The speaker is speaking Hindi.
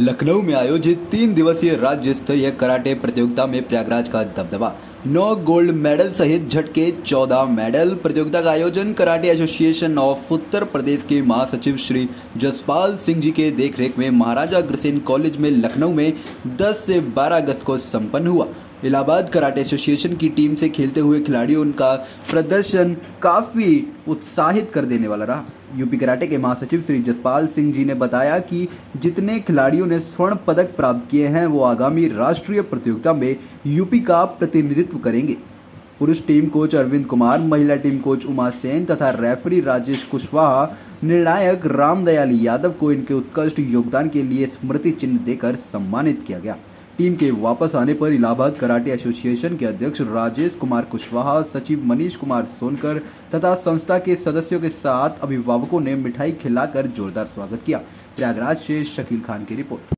लखनऊ में आयोजित तीन दिवसीय राज्य स्तरीय कराटे प्रतियोगिता में प्रयागराज का दबदबा। नौ गोल्ड मेडल सहित झटके, चौदह मेडल प्रतियोगिता का आयोजन karate association of Uttar Pradesh के महासचिव श्री जसपाल सिंह जी के देखरेख में महाराजा अग्रसेन कॉलेज में लखनऊ में 10 से 12 अगस्त को संपन्न हुआ। इलाहाबाद कराटे एसोसिएशन की टीम से खेलते हुए खिलाड़ियों का प्रदर्शन काफ़ी उत्साहित कर देने वाला रहा। यूपी कराटे के महासचिव श्री जसपाल सिंह जी ने बताया कि जितने खिलाड़ियों ने स्वर्ण पदक प्राप्त किए हैं, वो आगामी राष्ट्रीय प्रतियोगिता में यूपी का प्रतिनिधित्व करेंगे। पुरुष टीम कोच अरविंद कुमार, महिला टीम कोच उमा सेन तथा रेफरी राजेश कुशवाहा, निर्णायक रामदयाल यादव को इनके उत्कृष्ट योगदान के लिए स्मृति चिन्ह देकर सम्मानित किया गया। टीम के वापस आने पर इलाहाबाद कराटे एसोसिएशन के अध्यक्ष राजेश कुमार कुशवाहा, सचिव मनीष कुमार सोनकर तथा संस्था के सदस्यों के साथ अभिभावकों ने मिठाई खिलाकर जोरदार स्वागत किया। प्रयागराज से शकील खान की रिपोर्ट।